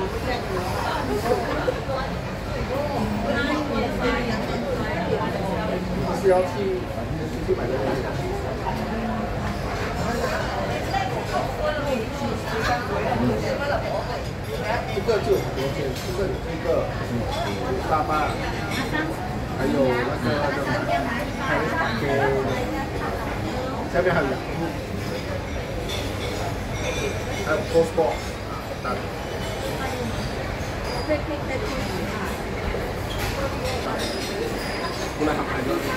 得那个比较耐看，但这个好像比较平，它是。要去去买的东西。这个就很多件，这个有这个大巴，还有那个叫什么？还有法给，下面还有雅虎，还有 Postbox，大的。过来看看。